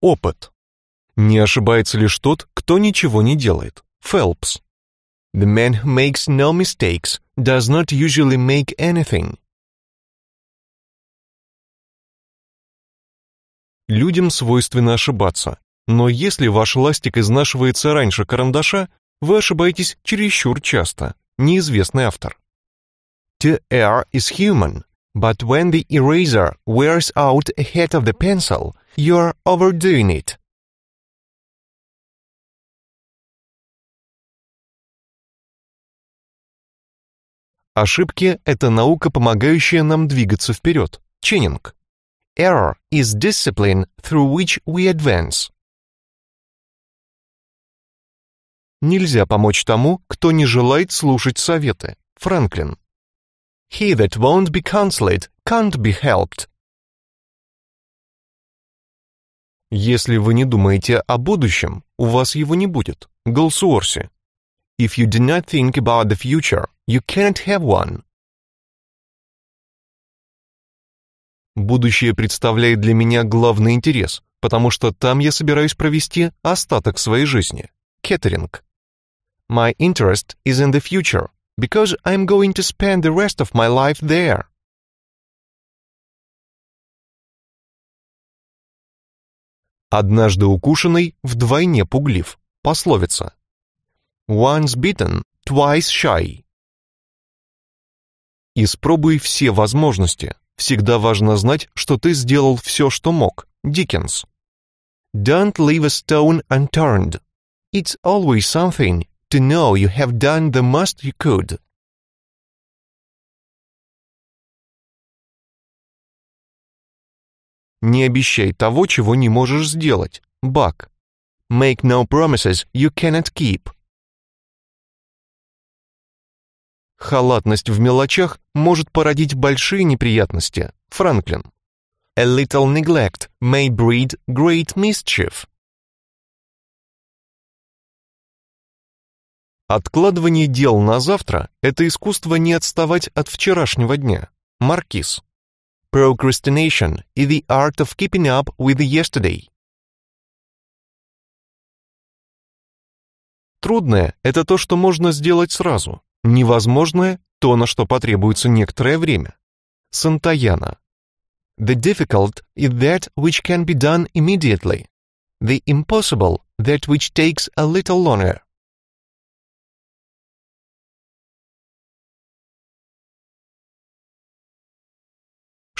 Опыт. Не ошибается лишь тот, кто ничего не делает. Фелпс. The man who makes no mistakes does not usually make anything. Людям свойственно ошибаться, но если ваш ластик изнашивается раньше карандаша, вы ошибаетесь чересчур часто. Неизвестный автор. To err is human, but when the eraser wears out ahead of the pencil, you're overdoing it. Ошибки — это наука, помогающая нам двигаться вперед. Ченнинг. Error is discipline through which we advance. Нельзя помочь тому, кто не желает слушать советы. Франклин. He that won't be counseled can't be helped. Если вы не думаете о будущем, у вас его не будет. Голсуорси. If you do not think about the future, you can't have one. Будущее представляет для меня главный интерес, потому что там я собираюсь провести остаток своей жизни. Кеттеринг. My interest is in the future, because I'm going to spend the rest of my life there. Однажды укушенный вдвойне пуглив. Пословица. Once bitten, twice shy. Испробуй все возможности. Всегда важно знать, что ты сделал все, что мог. Диккенс. Don't leave a stone unturned. It's always something to know you have done the most you could. Не обещай того, чего не можешь сделать. Бак. Make no promises you cannot keep. Халатность в мелочах может породить большие неприятности. Франклин. A little neglect may breed great mischief. Откладывание дел на завтра – это искусство не отставать от вчерашнего дня. Маркиз. Procrastination is the art of keeping up with yesterday. Трудное – это то, что можно сделать сразу. Невозможное – то, на что потребуется некоторое время. Сантаяна. The difficult is that which can be done immediately. The impossible that which takes a little longer.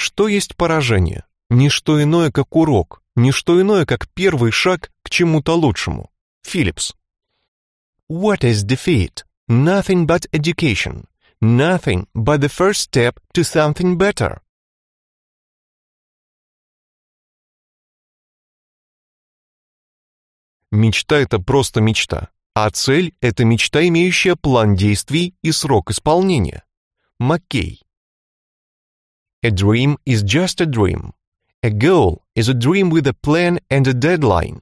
Что есть поражение? Не что иное, как урок, не что иное, как первый шаг к чему-то лучшему. Филлипс. What is defeat? Nothing but education. Nothing but the first step to something better. Мечта — это просто мечта, а цель — это мечта, имеющая план действий и срок исполнения. Маккей. A dream is just a dream. A goal is a dream with a plan and a deadline.